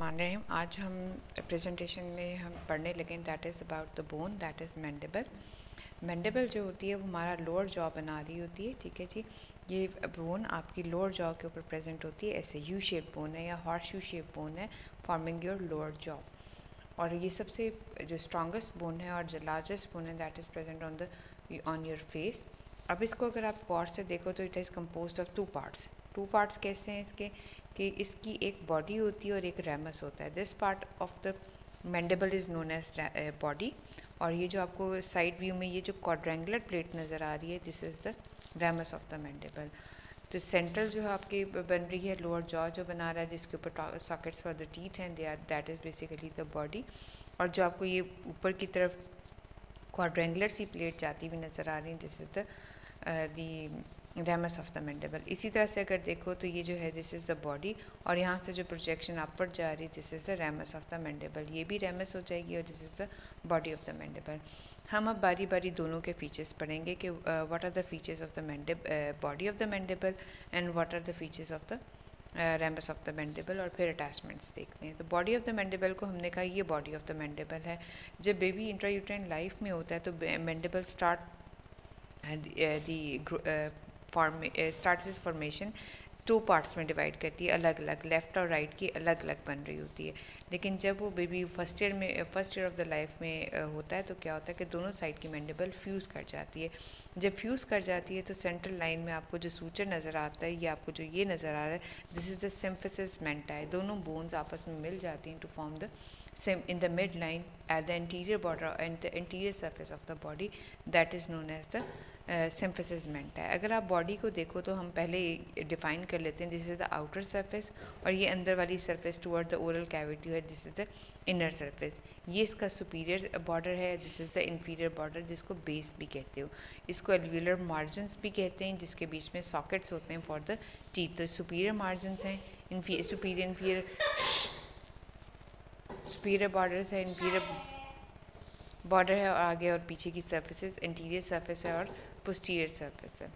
रहीम आज हम प्रेजेंटेशन में हम पढ़ने लगे that is about the bone that is mandible mandible जो होती है, वो हमारा लोअर जॉ बना रही होती है, ठीक है जी? ये बोन आपकी लोअर जॉ के ऊपर प्रेजेंट होती है। ऐसे यू शेप बोन है या हॉर्स यू शेप बोन है फॉर्मिंग योर लोअर जॉ और ये सबसे जो स्ट्रॉन्गेस्ट बोन है और जो लार्जेस्ट बोन है that is present on the on your face अब इसको अगर आप गौर से देखो तो it is compose of two parts two parts कैसे हैं इसके, कि इसकी एक बॉडी होती है और एक रेमस होता है। This part of the mandible is known as body और ये जो आपको साइड व्यू में ये जो क्वाड्रेंगुलर प्लेट नज़र आ रही है this is the ramus of the mandible तो सेंट्रल जो है आपकी बन रही है लोअर जॉ जो बना रहा है, जिसके ऊपर सॉकेट्स फॉर द टीथ हैं they are that is basically the body और जो आपको ये ऊपर की तरफ़ क्वाड्रेंगुलर सी प्लेट जाती हुई नज़र आ रही है this is the the ramus of the mandible इसी तरह से अगर देखो तो ये जो है दिस इज़ द बॉडी और यहाँ से जो प्रोजेक्शन अपवर्ड जा रही this is the ramus of the mandible ये भी रेमस हो जाएगी और this is the body of the mandible हम अब बारी बारी दोनों के फीचर्स पढ़ेंगे कि what are the features of the mandible body of the mandible and what are the features of the ramus of the mandible और फिर अटैचमेंट्स देखते हैं। तो बॉडी ऑफ़ द मैंडेबल को हमने कहा, ये बॉडी ऑफ़ द मैंडेबल है। जब बेबी इंट्रायूट्राइन लाइफ में होता है तो mandible start the form start इस फॉर्मेशन टू पार्ट्स में डिवाइड करती है अलग अलग लेफ़्ट और राइट की अलग अलग बन रही होती है। लेकिन जब वो बेबी फ़र्स्ट ईयर में first year of the life में होता है तो क्या होता है कि दोनों साइड की मैंडेबल फ्यूज़ कर जाती है। जब फ्यूज़ कर जाती है तो सेंट्रल लाइन में आपको जो सूचर नज़र आता है, या आपको जो ये नज़र आ रहा है दिस इज़ द सिम्फिस है। दोनों बोन्स आपस में मिल जाती हैं to form the same in the midline at the anterior border and the anterior surface of the body, that is known as the symphysis menti है। अगर आप बॉडी को देखो तो हम पहले डिफाइन कर लेते हैं this is the outer surface और ये अंदर वाली surface toward the oral cavity है this is the inner surface ये इसका सुपीरियर बॉर्डर है this is the inferior border जिसको बेस भी कहते हो। इसको एलव्यूलर मार्जिन भी कहते हैं, जिसके बीच में सॉकेट्स होते हैं फॉर द टीथ तो सुपीरियर मार्जिन हैं सुपीरियर इन्फीरियर सुपीरियर बॉर्डर है इन्फीरियर बॉर्डर है और आगे और पीछे की सर्फेसिस इंटीरियर सरफेस है और पोस्टीरियर सरफेस है।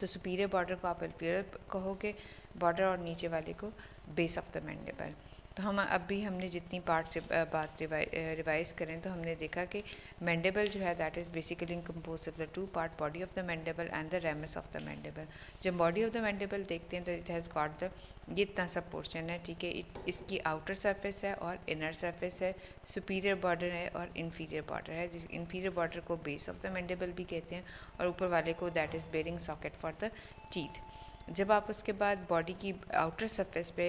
तो सुपीरियर बॉर्डर को आप एल्पियर कहोगे बॉर्डर और नीचे वाले को बेस ऑफ़ द मैंडेबल तो हम अभी हमने जितनी पार्ट से बात रिवाइज करें तो हमने देखा कि मैंडेबल जो है that is basically compose of the two part body of the mandible and the ramus of the mandible जब बॉडी ऑफ़ द मैंडेबल देखते हैं तो इट हैज़ गॉट द इतना सब पोर्शन है, ठीक है? इसकी आउटर सरफेस है और इनर सरफेस है सुपीरियर बॉर्डर है और इन्फीरियर बॉर्डर है। जिस इन्फीरियर बॉर्डर को बेस ऑफ़ द मैंडेबल भी कहते हैं और ऊपर वाले को that is bearing socket for the teeth जब आप उसके बाद बॉडी की आउटर सरफेस पे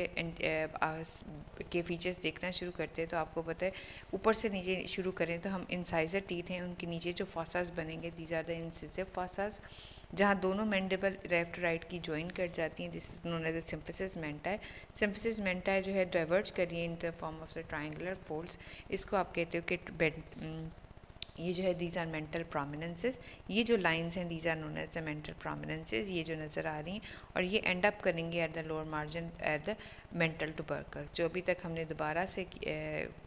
के फीचर्स देखना शुरू करते हैं तो आपको पता है, ऊपर से नीचे शुरू करें तो हम इंसाइजर टीथ हैं, उनके नीचे जो फासास बनेंगे these are the incisive fossas जहाँ दोनों मैंडेबल लेफ़्ट राइट की ज्वाइन कर जाती हैं this known as symphysis menti symphysis menti जो है डाइवर्ज करिए in the form of the triangular folds इसको आप कहते हो कि ये जो है दीज आर मेंटल प्रोमिनेंसेस ये जो लाइंस हैं these are known as mental prominences ये जो नज़र आ रही हैं, और ये एंड अप करेंगे at the lower margin at the mental tubercle जो अभी तक हमने दोबारा से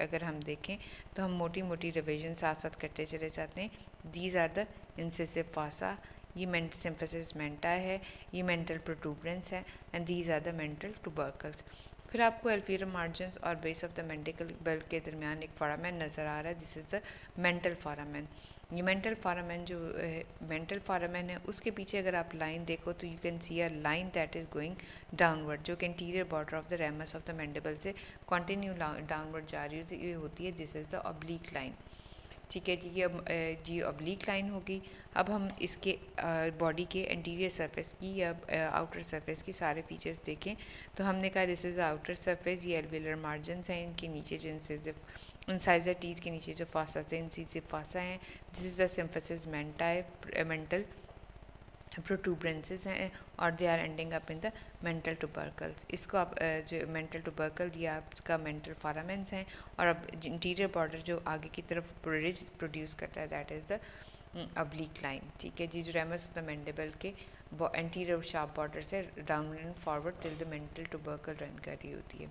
अगर हम देखें तो हम मोटी मोटी रिविजन साथ साथ करते चले जाते हैं. These are the incisive fossa ये मेंटल सिम्फसिस मेंटा है. ये मेंटल प्रोटूबरेंस है. And these are the mental tubercles फिर आपको एल्फीर मार्जिन और बेस ऑफ़ द मेंटिकल बेल्ट के दरमियान एक फारामैन नज़र आ रहा है this is the mental foramen ये मेंटल फारामैन जो है मेंटल फारामैन है, उसके पीछे अगर आप लाइन देखो तो you can see a line that is going downward जो कि interior border of the ramus of the mandible से कंटिन्यू डाउनवर्ड जा रही होती है this is the oblique line ठीक है जी, ये जी ऑब्लिक लाइन होगी अब हम इसके बॉडी के इंटीरियर सरफेस की या आउटर सरफेस की सारे फीचर्स देखें तो हमने कहा दिस इज़ आउटर सरफेस ये एलवेलर मार्जिन हैं, इनके नीचे जो इंसिजिव इंसाइजर टीथ के नीचे जो फासा थे इंसिजिव फासा हैं this is the symphysis menti mental protuberances हैं, और they are ending up in the mental tubercles इसको आप जो मेंटल टूबर्कल या आपका मेंटल फारामेंस हैं, और अब इंटीरियर बॉर्डर जो आगे की तरफ़ रिज प्रोड्यूस करता है that is the oblique line ठीक है? जी, जो रेमस द मैंडेबल के एंटीरियर शार्प बॉर्डर से down and forward till the mental tubercle run कर रही होती है।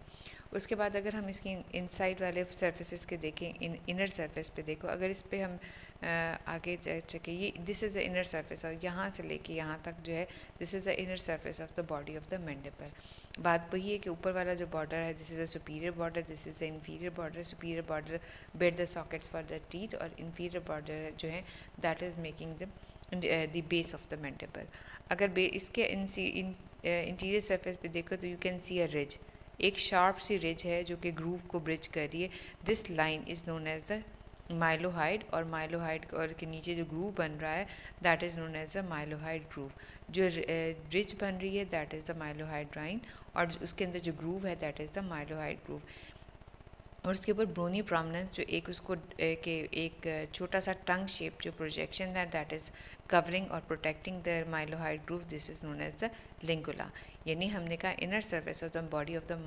उसके बाद अगर हम इसकी इनसाइड वाले सर्फेसिस के देखें इन इनर सर्फेस पे देखो, अगर इस पर हम आगे चके, ये this is the inner surface और यहाँ से लेके यहाँ तक जो है this is the inner surface of the body of the mandible बात वही है कि ऊपर वाला जो बॉर्डर है this is the superior border this is the inferior border superior border bed the sockets for the teeth और इन्फीरियर बॉर्डर जो है that is making the the base of the mandible अगर बे, इसके इंटीरियर सर्फेस पे देखो तो you can see a ridge एक sharp सी रिज है जो कि ग्रूव को ब्रिज कर रही है. This line is known as the mylohyoid और माइलोहाइड और के नीचे जो ग्रूव बन रहा है that is known as a mylohyoid groove जो रिच बन रही है that is the mylohyoid drain और उसके अंदर जो ग्रूव है that is the mylohyoid groove और उसके ऊपर ब्रोनी प्रोमिनेंस जो एक उसको के, एक छोटा सा टंग शेप जो प्रोजेक्शन है दैट इज़ कवरिंग और protecting the mylohyoid groove this is known as the lingula यानी हमने कहा inner surface of the body of the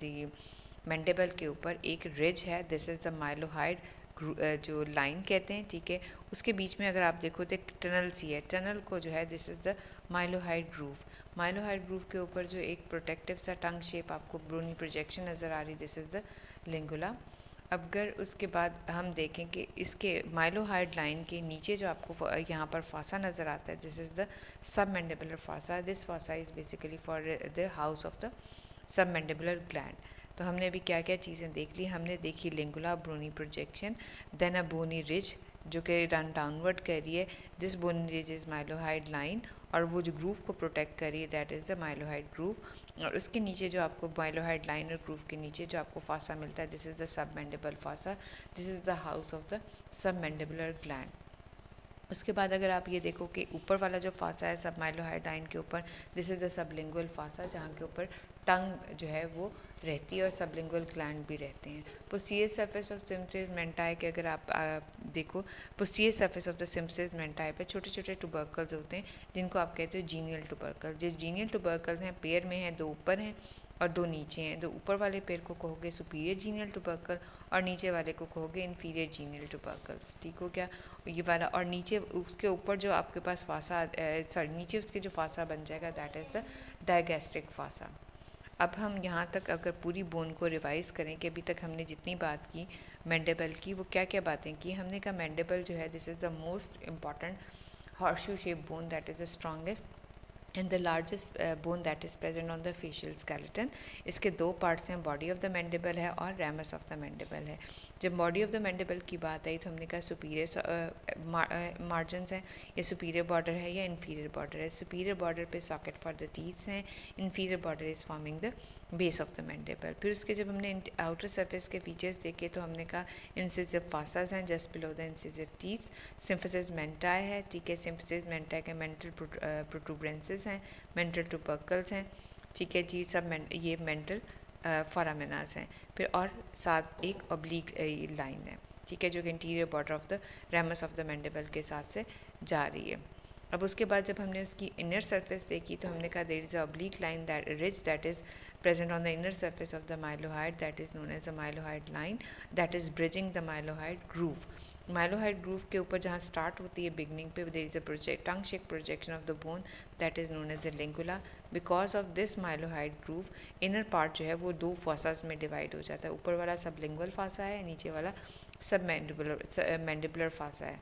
the के ऊपर एक रिज है दिस इज़ द माइलोहाइड जो लाइन कहते हैं, ठीक है? उसके बीच में अगर आप देखो तो एक टनल सी है। टनल को जो है this is the mylohyoid groove mylohyoid groove के ऊपर जो एक प्रोटेक्टिव सा टंग शेप आपको ब्रोनी प्रोजेक्शन नज़र आ रही दिस इज़ द लिंगुला अगर उसके बाद हम देखें कि इसके माइलोहाइड लाइन के नीचे जो आपको यहाँ पर फासा नज़र आता है this is the sub mandibular fossa. This fossa is basically for the house of the sub mandibular gland तो हमने अभी क्या क्या चीज़ें देख ली। हमने देखी lingula bony projection then a bony ridge जो कि रन डाउनवर्ड कर रही है। This bony ridge is mylohyoid line और वो जो ग्रूव को प्रोटेक्ट कर रही है that is the mylohyoid groove और उसके नीचे जो आपको माइलोहाइड लाइन और ग्रूव के नीचे जो आपको फासा मिलता है this is the sub mandible fossa. This is the house of the sub mandibular gland उसके बाद अगर आप ये देखो कि ऊपर वाला जो फासा है, सब माइलोहाइडाइन के ऊपर this is the sub sublingual fossa, जहाँ के ऊपर टंग जो है वो रहती है और सबलिंगुअल ग्लैंड भी रहते हैं। पोस्टियर सरफेस ऑफ़ सिम्सिस मेंटाई के अगर आप देखो posterior surface of the symphysis menti पे छोटे छोटे टुबर्कल्स होते हैं, जिनको आप कहते हो जीनियल टुबर्कल जो जीनियल टुबर्कल्स हैं पेयर में हैं, दो ऊपर हैं और दो नीचे हैं। दो ऊपर वाले पेड़ को कहोगे सुपीरियर जीनियल टुबर्कल और नीचे वाले को कहोगे इन्फीरियर जीनियल टुबर्कल्स ठीक हो क्या ये वाला और नीचे, उसके ऊपर जो आपके पास फासा सॉरी नीचे उसके जो फासा बन जाएगा that is the digastric fossa. अब हम यहाँ तक अगर पूरी बोन को रिवाइज़ करें कि अभी तक हमने जितनी बात की मैंडेबल की, वो क्या क्या बातें की, हमने कहा मैंडेबल जो है this is the most important horseshoe shape bone that is the strongest and the largest bone that is present on the facial skeleton इसके दो पार्ट्स हैं बॉडी ऑफ़ द मैंडेबल है और रैमस ऑफ़ द मैंडेबल है। जब body of the mandible की बात आई तो हमने कहा सुपीरियर मार्जिन हैं, या सुपीरियर बॉर्डर है या इन्फीरियर बॉर्डर है। सुपीरियर बॉर्डर पे सॉकेट फॉर द टीथ हैं inferior border is forming the base of the mandible फिर उसके जब हमने आउटर सरफेस के फीचर्स देखे तो हमने कहा इंसिसिव फासाज हैं just below the incisive teeth symphysis menti है, ठीक है? सिम्फसिस मेंटाई के मेंटल प्रोटूबरेंसेस हैं मेंटल टूपर्कल्स हैं, ठीक है जी? सब ये मेंटल फॉरामिनाज हैं। फिर और साथ एक ऑब्लिक लाइन है, ठीक है? जो कि anterior border of the ramus of the mandible के साथ से जा रही है। अब उसके बाद जब हमने उसकी इनर सरफेस देखी तो हमने कहा there is oblique line that ridge that is present on the inner surface of the mylohyoid that is known as the mylohyoid line that is bridging the mylohyoid groove. Mylohyoid groove के ऊपर जहाँ start होती है beginning पे there is a project tongue shape projection of the bone that is known as a lingula because of this mylohyoid groove inner part जो है, वो दो फासाज में डिवाइड हो जाता है। ऊपर वाला सब लिंगुअल फासा है, नीचे वाला सब मैंडिबुलर मैंडिबुलर फासा है।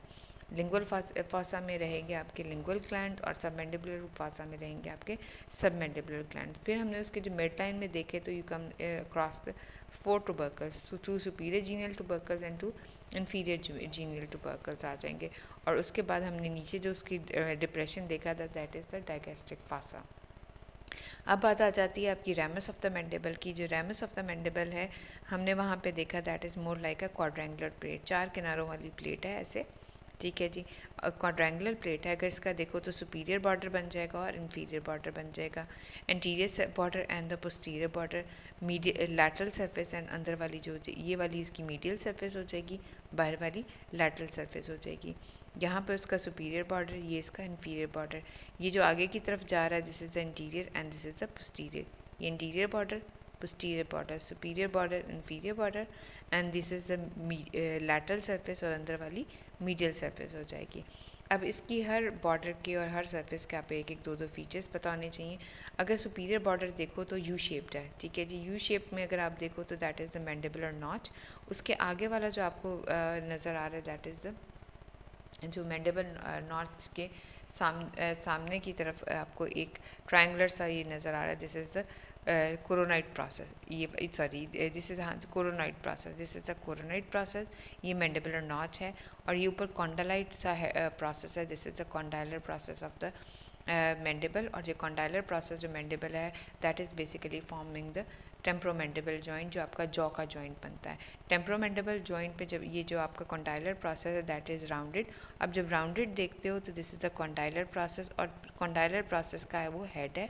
लिंगुअल फासा में रहेंगे आपके लिंगुअल ग्लैंड और सब मैंडिबुलर फासा में रहेंगे आपके सब मैंडिबुलर ग्लैंड फिर हमने उसके जो मेड लाइन में देखे तो you come across the four tubercles two superior genial tubercles and two inferior genial tubercles आ जाएँगे। और उसके बाद हमने नीचे जो उसकी डिप्रेशन देखा था that is the digastric fossa अब बात आ जाती है आपकी रैमस ऑफ़ द मैंडेबल की। जो रैमस ऑफ़ द मैंडेबल है, हमने वहाँ पे देखा that is more like a quadrangular plate चार किनारों वाली प्लेट है ऐसे। ठीक है जी। क्वाड्रेंगुलर प्लेट है। अगर इसका देखो तो सुपीरियर बॉर्डर बन जाएगा और इन्फीरियर बॉर्डर बन जाएगा। Anterior border and the posterior border medial lateral surface and अंदर वाली जो ये वाली इसकी मीडियल सरफेस हो जाएगी बाहर वाली लैटरल सरफेस हो जाएगी। यहाँ पे उसका सुपीरियर बॉर्डर ये इसका इन्फीरियर बॉर्डर ये जो आगे की तरफ़ जा रहा है this is the anterior and this is the posterior ये anterior border border superior border inferior border and this is the uh, lateral surface और अंदर वाली मीडियल सरफेस हो जाएगी। अब इसकी हर बॉर्डर के और हर सरफेस के आप एक एक दो दो फीचर्स पता होने चाहिए। अगर सुपीरियर बॉर्डर देखो तो यू शेप्ड है ठीक है जी? यू शेप में अगर आप देखो तो that is the mandibular notch उसके आगे वाला जो आपको नज़र आ रहा है दैट इज़ द जो मैंडेबल नॉच के साम, सामने की तरफ़ आपको एक ट्रायंगुलर सा ये नज़र आ रहा है। This is the coronoid process ये sorry this is coronoid process this is the coronoid process ये मैंडेबुलर नॉच है और ये ऊपर कॉन्डालाइट सा है प्रोसेस है. This is the condylar process of the mandible और जो कॉन्डाइलर प्रोसेस जो मैंडेबल है that is basically forming the temporomandibular joint जो आपका जॉ का जॉइंट बनता है. टेम्प्रोमेंडेबल जॉइंट पे जब ये जो आपका कॉन्डाइलर प्रोसेस है दैट इज़ राउंडेड अब जब राउंडेड देखते हो तो this is the condylar process और कॉन्डाइलर प्रोसेस का है वो हेड है.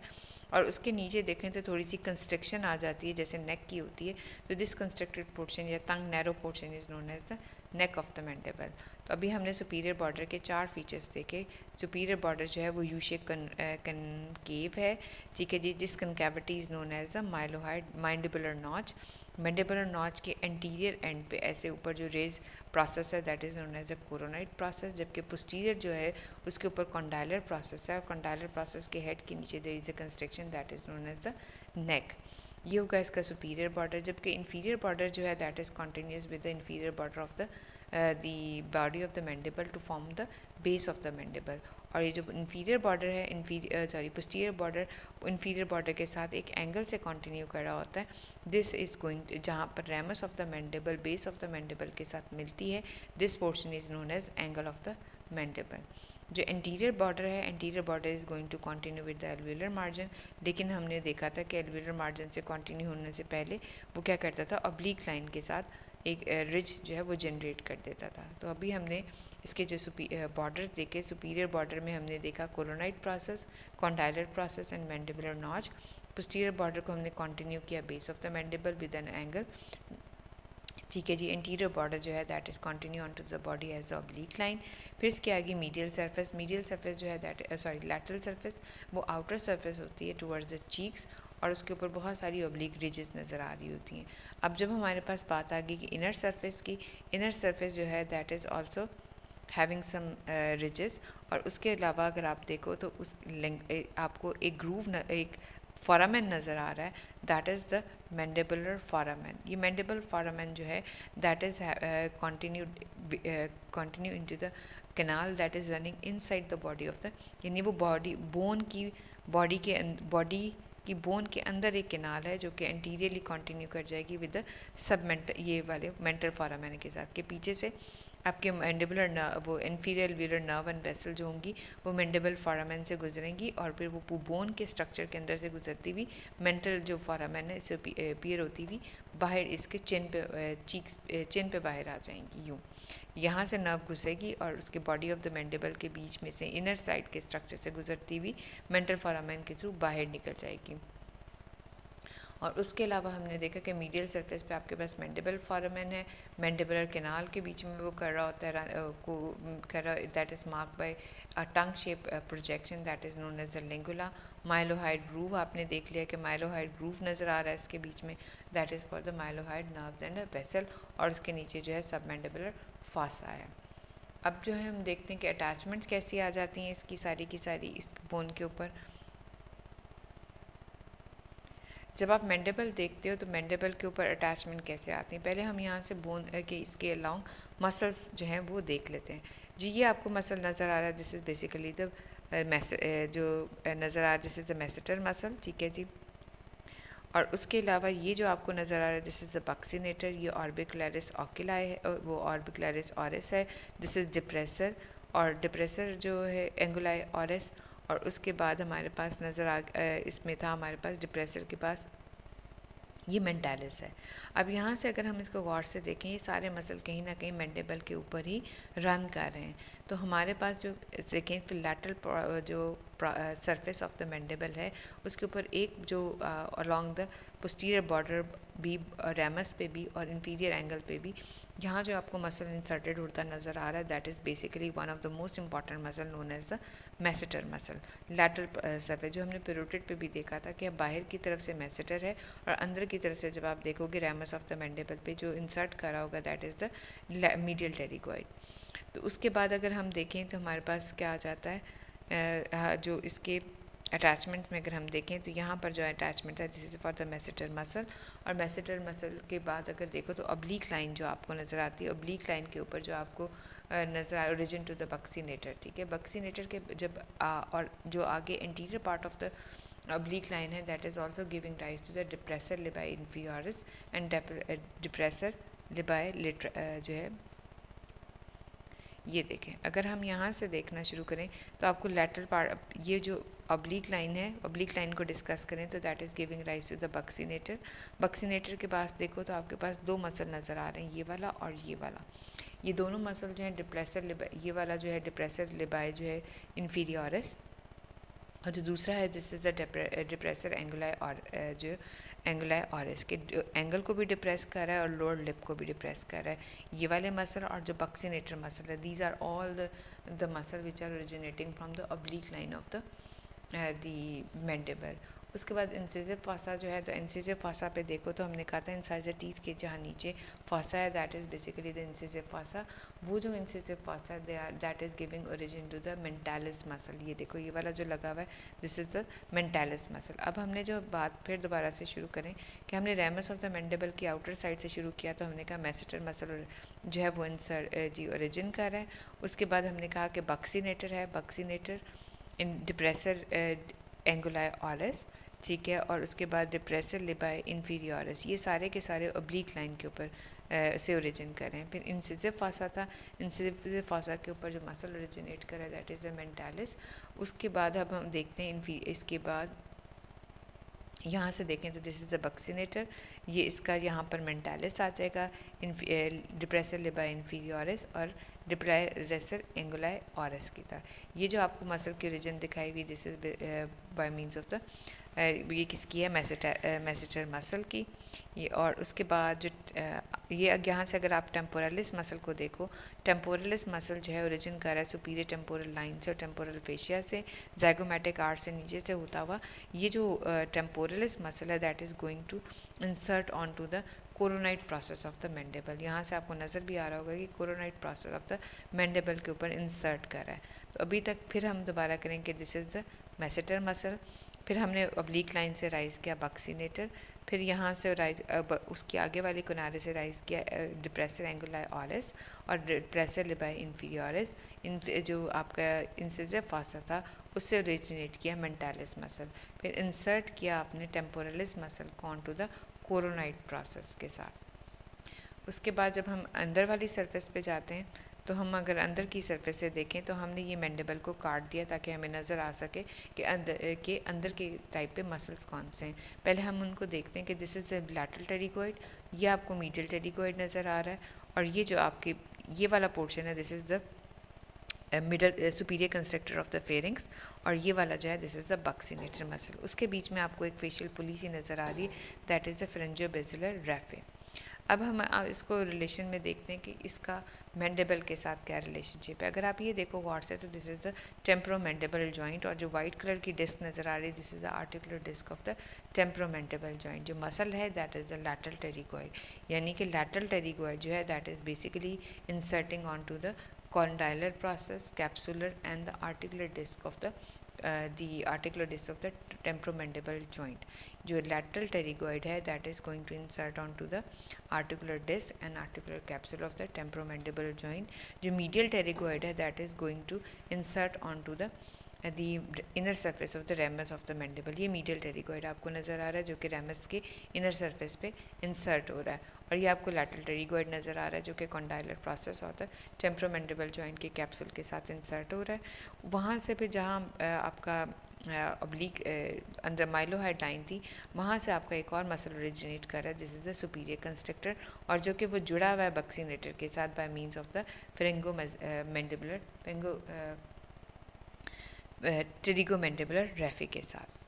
और उसके नीचे देखें तो थोड़ी सी कंस्ट्रक्शन आ जाती है, जैसे नेक की होती है तो दिस कंस्ट्रक्टेड पोर्शन या तंग narrow portion is known as the neck of the mandible तो अभी हमने सुपीरियर बॉर्डर के चार फीचर्स देखे। सुपीरियर बॉर्डर जो है, वो यू शेप कनकेव है, ठीक है जी, जिस concavity is known as the mylohyoid mandibular notch mandibular notch के एंटीरियर एंड पे, ऐसे ऊपर जो रेज प्रोसेस है that is known as a coronoid process जबकि पोस्टीरियर जो है, उसके ऊपर कॉन्डाइलर प्रोसेस है, और कॉन्डाइलर प्रोसेस के हेड के नीचे there is a construction that is known as a neck ये होगा इसका सुपीरियर बॉर्डर जबकि इन्फीरियर बॉर्डर जो है that is continuous with the inferior border of the the body of the mandible to form the base of the mandible और ये जो inferior border है inferior sorry posterior border inferior border के साथ एक angle से कंटिन्यू कर रहा होता है। दिस इज़ गोइंग जहाँ पर ramus of the mandible base of the mandible के साथ मिलती है this portion is known as angle of the mandible जो इंटीरियर बॉर्डर है interior border is going to continue with the alveolar margin लेकिन हमने देखा था कि एलव्यूलर मार्जिन से कंटिन्यू होने से पहले वो क्या करता था ऑब्लिक लाइन के साथ एक रिज जो है वो जनरेट कर देता था। तो अभी हमने इसके जो बॉर्डर्स देखे सुपीरियर बॉर्डर में हमने देखा coronoid process condylar process and mandibular notch posterior border को हमने कंटिन्यू किया base of the mandible with an angle ठीक है जी इंटीरियर बॉर्डर जो है that is continue on to the body as a oblique line फिर इसके आगे मीडियल सरफेस मीडियल सरफेस जो है दैट सॉरी लैटरल सरफेस वो आउटर सरफेस होती है टुवर्ड्स द चीक्स और उसके ऊपर बहुत सारी ओब्लिक रिजेस नज़र आ रही होती हैं। अब जब हमारे पास बात आ गई कि इनर सरफेस की इनर सरफेस जो है that is also having some ridges और उसके अलावा अगर आप देखो तो उस आपको एक ग्रूव न, एक फॉरामेन नज़र आ रहा है that is the mandibular foramen ये मैंडेबल फॉरामेन जो है that is continue continue continue into the canal that is running inside the body of the यानी वो बॉडी बोन की बॉडी के बॉडी कि बोन के अंदर एक केनाल है जो कि एंटीरियरली कंटिन्यू कर जाएगी विद द सब ये वाले मेंटल फॉरामैन के साथ के पीछे से। आपके मैंडेबुलर वो inferior alveolar nerve and vessel जो होंगी, वो मैंडेबल फॉरामैन से गुजरेंगी और फिर वो बोन के स्ट्रक्चर के अंदर से गुजरती हुई मेंटल जो फॉरामैन है, इससे पियर होती हुई बाहर इसके चिन पे चीक्स चिन पे बाहर आ जाएँगी, यूँ। यहाँ से नर्व घुसेगी और उसके बॉडी ऑफ़ द मैंडेबल के बीच में से इनर साइड के स्ट्रक्चर से गुजरती हुई मेंटल फॉरामैन के थ्रू बाहर निकल जाएगी। और उसके अलावा हमने देखा कि मीडियल सरफेस पे आपके पास मैंडेबल फॉरमेन है। मैंडेबलर केनाल के बीच में वो कर रहा होता है को कर रहा that is mark by a tongue shape projection that is known as a lingula mylohyoid groove आपने देख लिया कि माइलोहाइड ग्रूव नज़र आ रहा है इसके बीच में। That is for the mylohyoid nerves and vessel और उसके नीचे जो है सब मैंडेबलर फासा है। अब जो है हम देखते हैं कि अटैचमेंट्स कैसी आ जाती हैं इसकी सारी की सारी इस बोन के ऊपर। जब आप मैंडेबल देखते हो तो मैंडेबल के ऊपर अटैचमेंट कैसे आती हैं? पहले हम यहाँ से बोन के इसके अलाउंग मसल्स जो हैं, वो देख लेते हैं। जी, ये आपको मसल नज़र आ रहा है दिस इज़ बेसिकली द जो नज़र आ रहा है this is the masseter muscle ठीक है जी? और उसके अलावा ये जो आपको नज़र आ रहा है दिस इज़ द बक्सीनेटर ये ऑर्बिकुलरिस ऑक्लाई है वो ऑर्बिकुलरिस ऑरिस है दिस इज़ डिप्रेसर और डिप्रेसर जो है एंगुलाई ऑरिस और उसके बाद हमारे पास नज़र आ इसमें था हमारे पास डिप्रेसर के पास। ये मेंटालिस है। अब यहाँ से अगर हम इसको गौर से देखें, ये सारे मसल कहीं ना कहीं मेंडेबल के ऊपर ही रन कर रहे हैं। तो हमारे पास जो, देखें तो लैटरल जो सरफेस ऑफ़ द मैंडेबल है, उसके ऊपर एक जो अलॉन्ग द पोस्टीरियर बॉर्डर भी रेमस पे भी और इंफीरियर एंगल पे भी, यहाँ जो आपको मसल इंसर्टेड होता नज़र आ रहा है that is basically one of the most important muscle known as the masseter muscle lateral surface जो हमने पेरोटेड पे भी देखा था कि अब बाहर की तरफ़ से मैसेटर है और अंदर की तरफ़ से जब आप देखोगे रेमस ऑफ़ द मैंडेबल पे जो इंसर्ट करा होगा that is the medial pterygoid तो उसके बाद अगर हम देखें तो हमारे पास क्या आ जाता है? जो इसके अटैचमेंट में अगर हम देखें तो यहाँ पर जो अटैचमेंट है this is for the masseter muscle और मैसेटर मसल के बाद अगर देखो तो अब्लीक लाइन जो आपको नज़र आती है अब्लीक लाइन के ऊपर जो आपको नज़र आए ओरिजिन टू द बक्सीनेटर ठीक है? बक्सीनेटर के जब आ, और जो आगे anterior part of the oblique line है that is also giving rise to the depressor libai inferioris and depressor libai जो है ये देखें, अगर हम यहाँ से देखना शुरू करें तो आपको लेटरल पार्ट ये जो अब्लीक लाइन है अब्लीक लाइन को डिस्कस करें तो that is giving rise to the buccinator buccinator के पास देखो तो आपके पास दो मसल नज़र आ रहे हैं, ये वाला और ये वाला। ये दोनों मसल जो है डिप्रेसर लिबा ये वाला जो है डिप्रेसर लिबाई जो है इन्फीरियोरस और जो दूसरा है this is the depressor anguli और जो एंगुलाई और इसके एंगल को भी डिप्रेस कर रहा है और लोअर लिप को भी डिप्रेस कर रहा है। ये वाले मसल और जो बक्सीनेटर मसल है these are all the the muscle which are originating from the oblique line of the the mandible उसके बाद इंसिजिव फासा जो है तो इंसिजिव फासा पे देखो तो हमने कहा था इंसाइजर टीथ के जहाँ नीचे फासा है that is basically the incisive fossa वो जो इंसिजिव फासा है that is giving origin to the mentalis muscle ये देखो, ये वाला जो लगा हुआ है this is the mentalis muscle अब हमने जो बात फिर दोबारा से शुरू करें कि हमने रेमस ऑफ़ द मैंडेबल की आउटर साइड से शुरू किया तो हमने कहा मैसेटर मसल जो है, वो इंसर जी ओरिजिन कर रहा है। उसके बाद हमने कहा कि बक्सीनेटर है। बक्सीनेटर इन डिप्रेसर एंगुलाई ऑरस ठीक है और उसके बाद डिप्रेसर लिबाई इन्फीरियोरस ये सारे के सारे ओब्लिक लाइन के ऊपर से ओरिजिन करें। फिर इंसिजिव फासा था। इंसिजिव फासा के ऊपर जो मसल ओरिजिनेट करा दैट इज़ अ मेंटालिस उसके बाद अब हम देखते हैं इसके बाद यहाँ से देखें तो दिस इज़ अ बक्सीनेटर ये इसका यहाँ पर मेंटालिस आ जाएगा। डिप्रेसर लिबा इन्फीरियोरस और डिप्रेसर एंगुलाई ऑरस की था ये जो आपको मसल की ओरिजिन दिखाई हुई this is by means of the ये किसकी है? मैसेटर मैसेटर मसल की। ये और उसके बाद जो ये यहाँ से अगर आप टेम्पोरलिस मसल को देखो टेम्पोरलिस मसल जो है ओरिजिन कर रहा है सुपीरियर टेम्पोरल लाइन से और टेम्पोरल फेशिया से जैगोमेटिक आर्ट से नीचे से होता हुआ। ये जो टेम्पोरलिस मसल है that is going to insert on to the coronoid process of the mandible यहाँ से आपको नज़र भी आ रहा होगा कि coronoid process of the mandible के ऊपर इंसर्ट कर रहा है। तो अभी तक फिर हम दोबारा करेंगे this is the masseter muscle. फिर हमने अब्लिक लाइन से राइज़ किया बक्सीनेटर फिर यहाँ से राइज उसके आगे वाले किनारे से राइज किया डिप्रेसर एंगुलाई ऑरस और डिप्रेसर लिबाई इन्फीरियोरस इन, जो आपका इंसिजिव फासा था, उससे ओरिजिनेट किया मेंटालिस मसल फिर इंसर्ट किया आपने temporalis muscle con to the coronoid process के साथ। उसके बाद जब हम अंदर वाली सरफेस पे जाते हैं तो हम अगर अंदर की सरफेस से देखें तो हमने ये मैंडेबल को काट दिया ताकि हमें नज़र आ सके कि अंदर के अंदर के टाइप पे मसल्स कौन से हैं। पहले हम उनको देखते हैं कि this is the lateral pterygoid ये आपको मीडियल टेरिकोइड नज़र आ रहा है और ये जो आपके, ये वाला पोर्शन है this is the middle superior constrictor of the pharynx और ये वाला जो है this is the buccinator muscle उसके बीच में आपको एक फेशियल पुलिस ही नज़र आ रही है that is the pharyngo basilar raphe अब हम इसको रिलेशन में देखते हैं कि इसका मैंडेबल के साथ क्या रिलेशनशिप है। अगर आप ये देखो गॉड से तो this is the temporomandibular joint और जो वाइट कलर की डिस्क नज़र आ रही है this is the articular disc of the temporomandibular joint जो मसल है that is the lateral pterygoid यानी कि लैटरल टेरिगोइड जो है that is basically inserting on to the condylar process, capsular and the articular disc of the uh, the articular disc of the temporomandible joint जो lateral pterygoid है that is going to insert onto the articular disc and articular capsule of the temporomandible joint जो medial pterygoid है that is going to insert onto the the inner surface of the ramus of the mandible ये medial pterygoid आपको नज़र आ रहा है जो कि रेमस के इनर सरफेस पे इंसर्ट हो रहा है। और ये आपको लैटरल टेरिगोइड नज़र आ रहा है जो कि कॉन्डाइलर प्रोसेस होता है टेम्प्रोमेंडेबल जॉइंट के कैप्सूल के साथ इंसर्ट हो रहा है। वहाँ से फिर जहाँ आपका अब्लीक अंदर माइलोहाइड लाइन थी, वहाँ से आपका एक और मसल ओरिजिनेट कर रहा है। This is the superior constrictor और जो कि वो जुड़ा हुआ है बक्सीनेटर के साथ बाय मींस ऑफ़ द फ्रेंगो मैंडिबुलर फेंगो टेरिगोमेंडिबुलर रेफी के साथ।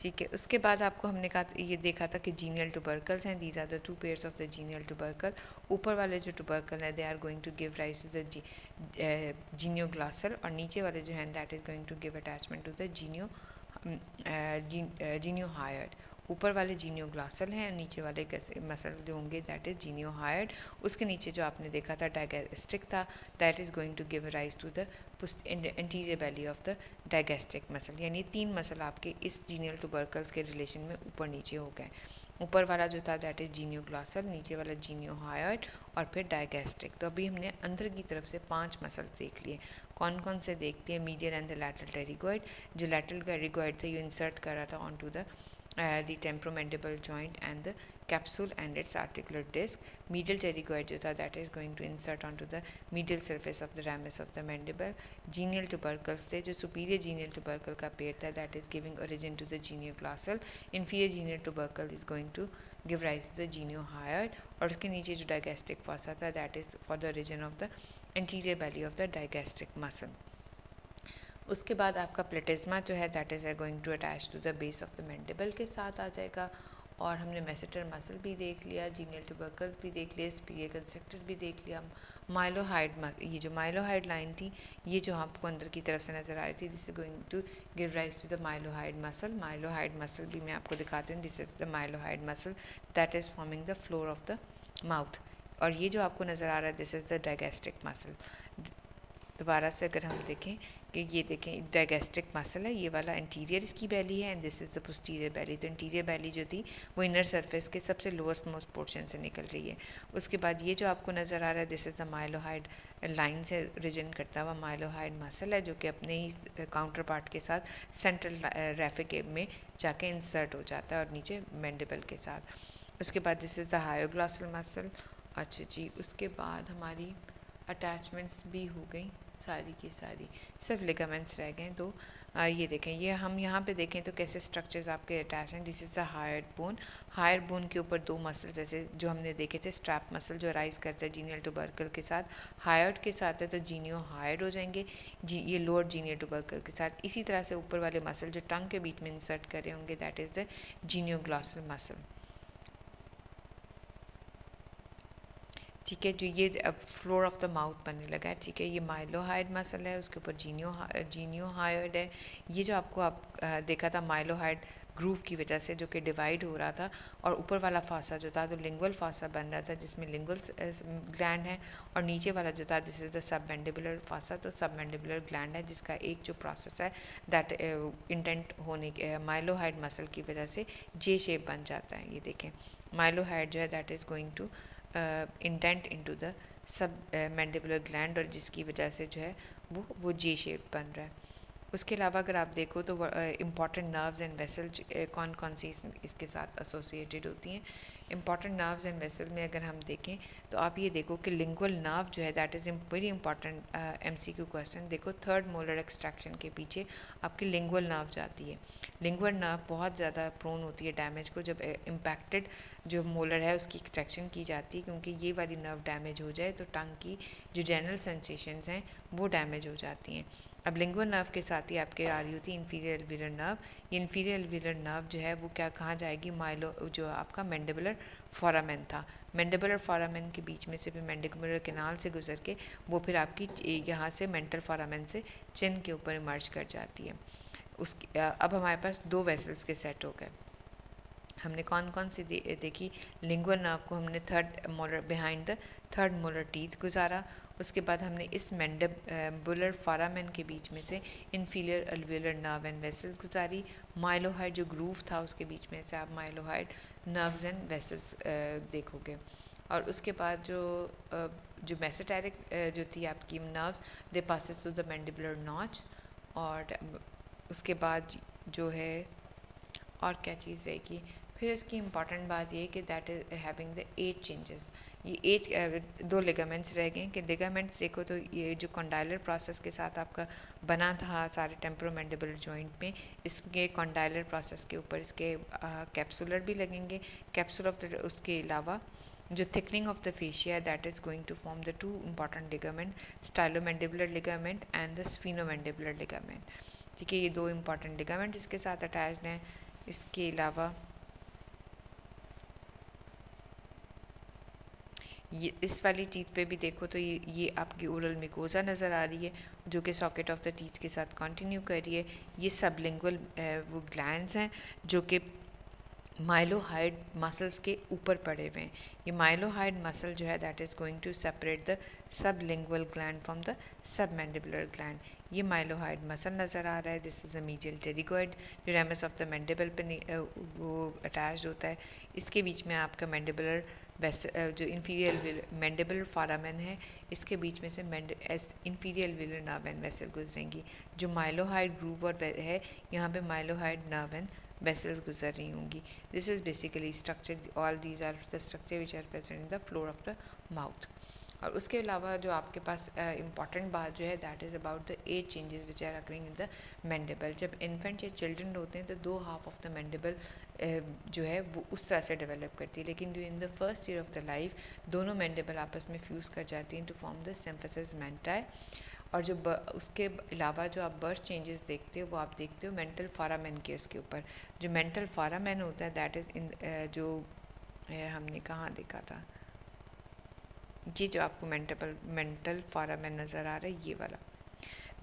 ठीक है, उसके बाद आपको हमने कहा, ये देखा था कि जीनियल टूबर्कल्स हैं these are the two pairs of the genial tubercle ऊपर वाले जो टूबर्कल हैं they are going to give rise to the genioglossal और नीचे वाले जो हैं that is going to give attachment to the genio geniohyoid ऊपर वाले जीनियो ग्लासल हैं, नीचे वाले मसल जो होंगे दैट इज़ जीनियो हायर्ड उसके नीचे जो आपने देखा था डायगेस्टिक था that is going to give rise to the anterior belly of the digastric muscle यानी तीन मसल आपके इस जीनियल टूबर्कल्स के रिलेशन में ऊपर नीचे हो गए। ऊपर वाला जो था दैट इज़ जीनियो ग्लासल नीचे वाला जीनियो हायर्ड और फिर डायगेस्ट्रिक तो अभी हमने अंदर की तरफ़ से पाँच मसल देख लिए। कौन कौन से देखते हैं? Medial and the lateral pterygoid जो लैटरल टेरिगोइड था ये इंसर्ट कर रहा था onto the temporomandible joint and the capsule and its articular disc. Medial pterygoid that is going to insert onto the medial surface of the ramus of the mandible. Genial tubercles थे जो superior genial tubercle का pair था that is giving origin to the genioglossal. Inferior genial tubercle is going to give rise to the geniohyoid और उसके नीचे जो digastric fossa था that is for the origin of the anterior belly of the digastric muscle. उसके बाद आपका platysma जो है that is are going to attach to the base of the mandible के साथ आ जाएगा और हमने मैसेटर मसल भी देख लिया, जीनियल टूबर्कल भी देख लिया स्पीरियर कंस्ट्रक्टर भी देख लिया, माइलोहाइड ये जो माइलोहाइड लाइन थी, ये जो आपको अंदर की तरफ़ से नज़र आ रही थी this is going to give rise to the mylohyoid muscle mylohyoid muscle भी मैं आपको दिखाती हूँ this is the mylohyoid muscle that is forming the floor of the mouth और ये जो आपको नज़र आ रहा है this is the digastric muscle दोबारा से अगर हम देखें कि ये देखें डायगेस्ट्रिक मसल है, ये वाला इंटीरियर इसकी बैली है and this is the posterior belly तो इंटीरियर बैली जो थी, वो इनर सरफेस के सबसे लोएस्ट मोस्ट पोर्शन से निकल रही है। उसके बाद ये जो आपको नज़र आ रहा है this is the mylohyoid line से रिजन करता हुआ माइलोहाइड मसल है, जो कि अपने ही काउंटर पार्ट के साथ सेंट्रल रेफिक में जाके इंसर्ट हो जाता है और नीचे मैंडेबल के साथ। उसके बाद this is the hyoglossal muscle अच्छा जी, उसके बाद हमारी अटैचमेंट्स भी हो गई। सारी की सारी सिर्फ़ लिगामेंट्स रह गए तो आ, ये देखें ये हम यहाँ पे देखें तो कैसे स्ट्रक्चर्स आपके अटैच हैं this is the hyoid bone hyoid bone के ऊपर दो मसल जैसे जो हमने देखे थे स्ट्रैप मसल जो राइज करते हैं जीनियल टूबर्कल के साथ हायर्ड के साथ है तो जीनियो हायर्ड हो जाएँगे जी ये लोअर जीनियल टूबर्कल के साथ इसी तरह से ऊपर वाले मसल जो टंग के बीच में इंसर्ट कर होंगे that is the genioglossal muscle ठीक है जो ये, अब फ्लोर ऑफ़ द माउथ बनने लगा है, ठीक है, ये माइलोहाइड मसल है, उसके ऊपर जीनियो जीनियो हाइड है। ये जो आपको आप देखा था माइलोहाइड ग्रूव की वजह से, जो कि डिवाइड हो रहा था, और ऊपर वाला फासा जो था तो लिंगुअल फासा बन रहा था, जिसमें लिंगुअल ग्लैंड है, और नीचे वाला जो था this is the submandibular fossa तो सब मैंडिबुलर ग्लैंड है, जिसका एक जो प्रोसेस है दैट इंटेंट होने के माइलोहाइड मसल की वजह से जे शेप बन जाता है, ये देखें। माइलोहाइड जो है that is going to indent into the submandibular gland और जिसकी वजह से जो है वो वो जी शेप बन रहा है। उसके अलावा अगर आप देखो तो इंपॉर्टेंट नर्व्स एंड वेसल्स कौन कौन सी इसके साथ एसोसिएटेड होती हैं? इंपॉर्टेंट नर्व्स एंड वेसल में अगर हम देखें तो आप ये देखो कि लिंगुअल नर्व जो है that is very important M C Q question देखो थर्ड मोलर एक्सट्रैक्शन के पीछे आपकी लिंगुअल नर्व जाती है। लिंगुअल नर्व बहुत ज़्यादा प्रोन होती है डैमेज को, जब इम्पैक्टेड जो मोलर है, उसकी एक्सट्रैक्शन की जाती है, क्योंकि ये वाली नर्व डैमेज हो जाए तो टंग की जो जनरल सेंसेशंस हैं, वो डैमेज हो जाती हैं। अब लिंगुअल नर्व के साथ ही आपके आ रही होती है इन्फीरियर एलविलर नर्व ये इन्फीरियर एलविलर नर्व जो है वो क्या कहाँ जाएगी? माइलो जो आपका मैंडिबुलर फॉरामेन था। मैंडिबुलर फॉरामेन के बीच में से फिर मैंडिबुलर केनाल से गुजर के वो फिर आपकी यहाँ से मेंटल फॉरामेन से चिन के ऊपर इमर्ज कर जाती है। उसकी अब हमारे पास दो वेसल्स के सेट हो गए। हमने कौन कौन सी दे, देखी? लिंगुअल नर्व को हमने third molar behind the third molar teeth गुजारा। उसके बाद हमने इस मैंडबुलर फारामेन के बीच में से inferior alveolar nerve and vessels गुजारी। माइलोहाइड जो ग्रूव था उसके बीच में से आप माइलोहाइड नर्व्स एंड वेसल्स देखोगे। और उसके बाद जो जो मेसेटेरिक जो थी आपकी nerves, they passes to the mandibular notch. और उसके बाद जो है, और क्या चीज़ है कि फिर इसकी इंपॉर्टेंट बात ये कि that is having the age changes ये एज दो लिगामेंट्स रह गए कि लिगामेंट्स देखो तो ये जो कॉन्डाइलर प्रोसेस के साथ आपका बना था सारे टेम्प्रोमेंडेबल जॉइंट में, इसके कॉन्डाइलर प्रोसेस के ऊपर इसके कैप्सुलर भी लगेंगे। कैप्सूल ऑफ़ द उसके अलावा जो thickening of the fascia that is going to form the two important ligament stylomandibular ligament and the sphenomandibular ligament ठीक है, ये दो इंपॉर्टेंट लिगामेंट इसके साथ अटैच हैं। इसके अलावा ये इस वाली चीज़ पे भी देखो तो ये ये आपकी ओरल मिकोजा नज़र आ रही है, जो कि सॉकेट ऑफ़ द टीथ के साथ कंटिन्यू कर रही है। ये सबलिंगुअल वो ग्लैंड्स हैं, जो कि माइलोहाइड मसल्स के ऊपर पड़े हुए हैं। ये माइलोहाइड मसल जो है that is going to separate the sublingual gland from the submandibular gland ये माइलोहाइड मसल नज़र आ रहा है। This is a medial pterygoid जो रेमस ऑफ़ द मैंडिबल पे वो अटैच होता है। इसके बीच में आपका मैंडिबुलर जो इन्फीरियर मैंडेबल फारामेन है, इसके बीच में से inferior alveolar nerve and vessel गुजरेंगी। जो माइलोहाइड ग्रुप और है, यहाँ पे माइलोहाइड नर्व एंड वेसल्स गुजर रही होंगी। This is basically structure all these are the structure which are present in the floor of the mouth और उसके अलावा जो आपके पास इंपॉर्टेंट uh, बात जो है that is about the age changes which are occurring in the mandible जब infant या चिल्ड्रन होते हैं तो दो हाफ़ ऑफ़ द मैंडेबल जो है वो उस तरह से डेवलप करती है। लेकिन जो in the first year of the life दोनों मैंडेबल आपस में फ्यूज़ कर जाती हैं to form the symphysis menti और जो उसके अलावा जो आप बर्थ चेंजेस देखते हो वो आप देखते हो मेंटल फारामैन के उसके ऊपर। जो मेंटल फारामैन होता है दैट इज़ इन जो हमने कहाँ देखा था? ये जो आपको मेंटल मेंटल फारामैन नज़र आ रहा है ये वाला।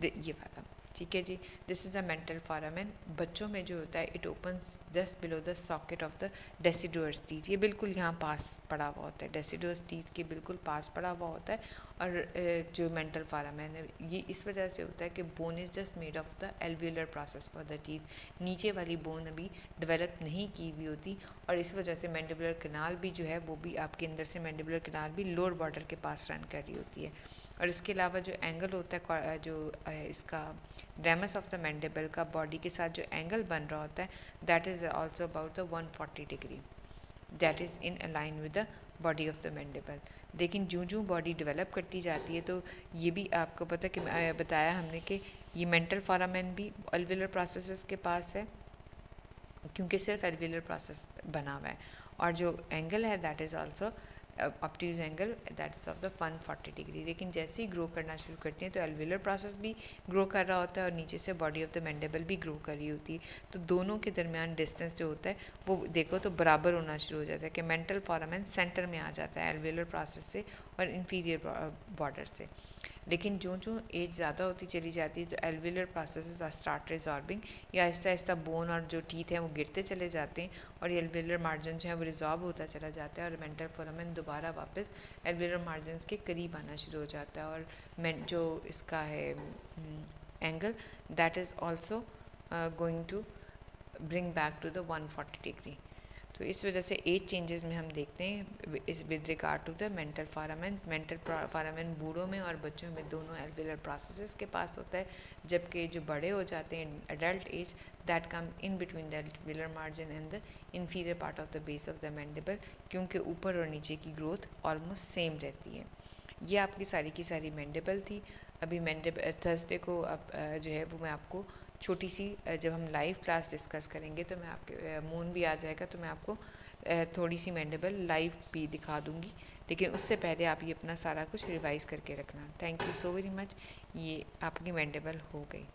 ये वाला। ठीक है जी this is the mental foramen बच्चों में जो होता है it open just below the socket of the deciduous teeth ये बिल्कुल यहाँ पास पड़ा हुआ होता है डेसीडोर्स टीथ के बिल्कुल पास पड़ा हुआ होता है और जो मेंटल फारामेन है, ये इस वजह से होता है कि bone is just made of the alveolar process for the teeth नीचे वाली बोन अभी डेवलप नहीं की हुई होती और इस वजह से मैंडिबुलर कनाल भी जो है, वो भी आपके अंदर से मैंडिबुलर कनाल भी लोअर बॉर्डर के पास रन कर रही होती है। और इसके अलावा जो एंगल होता है जो इसका ड्रेमस ऑफ़ द मैंडेबल का बॉडी के साथ जो एंगल बन रहा होता है that is also about the 140 degree that is in align with the body of the mandible लेकिन जो जो बॉडी डेवलप करती जाती है तो ये भी आपको पता कि बताया हमने कि ये मेंटल फारामेन भी अल्विलर प्रोसेस के पास है, क्योंकि सिर्फ़ एल्विलर प्रोसेस बना हुआ है। और जो एंगल है that is also obtuse angle that is of the one forty degree लेकिन जैसे ही ग्रो करना शुरू करती हैं तो एलवेलर प्रोसेस भी ग्रो कर रहा होता है और नीचे से बॉडी ऑफ़ द मैंडेबल भी ग्रो कर रही होती है। तो दोनों के दरमियान डिस्टेंस जो होता है, वो देखो तो बराबर होना शुरू हो जाता है कि मेंटल फॉरमेंस सेंटर में आ जाता है एलवेलर प्रोसेस से और इन्फीरियर बॉर्डर से। लेकिन जो जो एज ज़्यादा होती चली जाती है तो alveolar process are start resorbing या आहिस्ता आहिस्ता बोन और जो टीथ हैं, वो गिरते चले जाते हैं और एलविलर मार्जिन जो है, वो रिजॉल्व होता चला जाता है और मेंटल फोरमेन दोबारा वापस एलविलर मार्जिन के करीब आना शुरू हो जाता है और जो इसका है angle that is also going to bring back to the 140 degree तो इस वजह से एज चेंजेस में हम देखते हैं, इस with regard to the mental foramen mental foramen बूढ़ों में और बच्चों में दोनों एल्विलर प्रोसेसेस के पास होता है, जबकि जो बड़े हो जाते हैं adult age that come in between the alveolar margin and the inferior part of the base of the mandible क्योंकि ऊपर और नीचे की ग्रोथ ऑलमोस्ट सेम रहती है। ये आपकी सारी की सारी मैंडेबल थी। अभी मैंडेबल थर्सडे को अब जो है वो मैं आपको छोटी सी जब हम लाइव क्लास डिस्कस करेंगे तो मैं आपके मून भी आ जाएगा तो मैं आपको थोड़ी सी मैंडेबल लाइव भी दिखा दूँगी। लेकिन उससे पहले आप ये अपना सारा कुछ रिवाइज़ करके रखना। Thank you so very much ये आपकी मैंडेबल हो गई।